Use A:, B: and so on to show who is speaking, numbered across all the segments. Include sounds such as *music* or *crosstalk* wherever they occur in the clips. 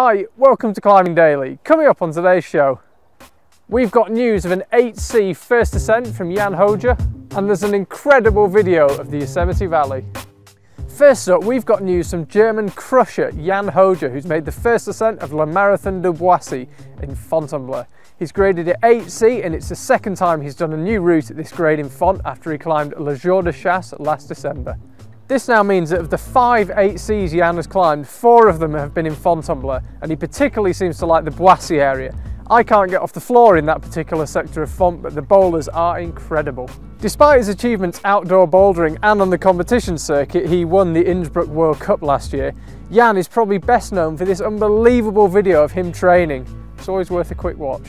A: Hi, welcome to Climbing Daily. Coming up on today's show, we've got news of an 8C first ascent from Jan Hoja, and there's an incredible video of the Yosemite Valley. First up, we've got news from German crusher Jan Hoja, who's made the first ascent of Le Marathon de Boissy in Fontainebleau. He's graded it 8C and it's the second time he's done a new route at this grade in Font after he climbed Le Jour de Chasse last December. This now means that of the five 8Cs Jan has climbed, four of them have been in Fontainebleau and he particularly seems to like the Boissy area. I can't get off the floor in that particular sector of Font, but the boulders are incredible. Despite his achievements outdoor bouldering and on the competition circuit, he won the Innsbruck World Cup last year. Jan is probably best known for this unbelievable video of him training. It's always worth a quick watch.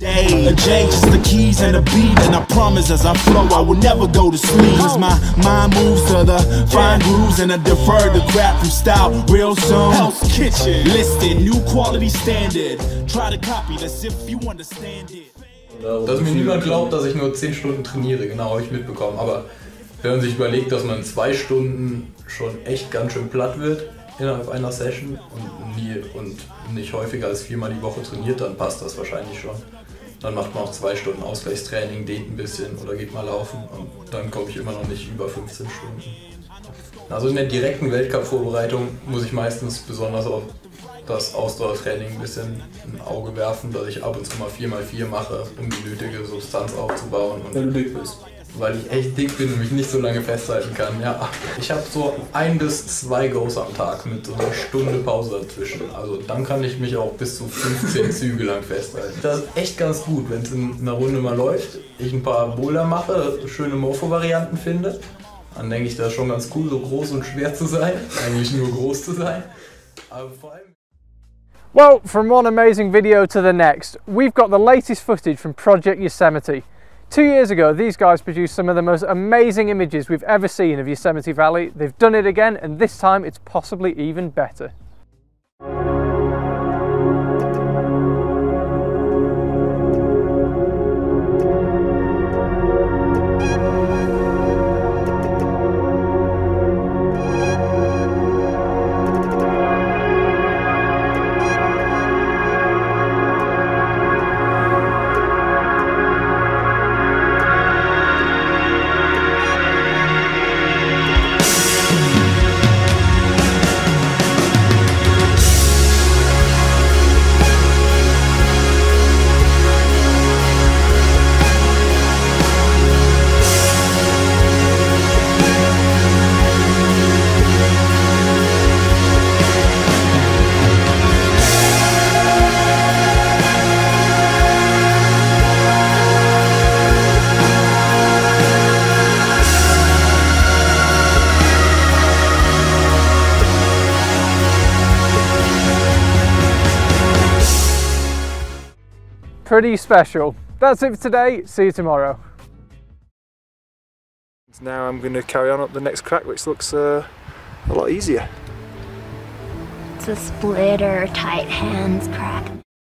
B: Day, a J, just the keys and a beat, and I promise as I flow, I will never go to sleep. Cause my mind moves to the fine grooves, and I defer the crap from style real soon. Hell's Kitchen, listed, new quality standard. Try to copy this if you understand it.
C: Dass mir niemand glaubt, dass ich nur 10 Stunden trainiere, genau, habe ich mitbekommen. Aber wenn man sich überlegt, dass man zwei Stunden schon echt ganz schön platt wird innerhalb einer Session und, nie, und nicht häufiger als viermal die Woche trainiert, dann passt das wahrscheinlich schon. Dann macht man auch zwei Stunden Ausgleichstraining, dehnt ein bisschen oder geht mal laufen und dann komme ich immer noch nicht über 15 Stunden. Also in der direkten Weltcup-Vorbereitung muss ich meistens besonders auf das Ausdauertraining ein bisschen ein Auge werfen, dass ich ab und zu mal 4x4 mache, um die nötige Substanz aufzubauen. Und
D: Weil du dick bist.
C: Weil ich echt dick bin und mich nicht so lange festhalten kann. Ja, ich habe so ein bis zwei Goes am Tag mit so einer Stunde Pause dazwischen. Also dann kann ich mich auch bis zu 15 *laughs* Züge lang festhalten. Das ist echt ganz gut, wenn es in einer Runde mal läuft, ich ein paar Boulder mache, schöne Morpho-Varianten finde. Dann denke ich, das ist schon ganz cool, so groß und schwer zu sein. *laughs* Eigentlich nur groß zu sein. Aber vor allem
A: Well, from one amazing video to the next, we've got the latest footage from Project Yosemite. Two years ago, these guys produced some of the most amazing images we've ever seen of Yosemite Valley. They've done it again, and this time it's possibly even better. Pretty special. That's it for today. See you tomorrow.
D: Now I'm going to carry on up the next crack, which looks uh, a lot easier.
E: It's a splitter, tight hands crack.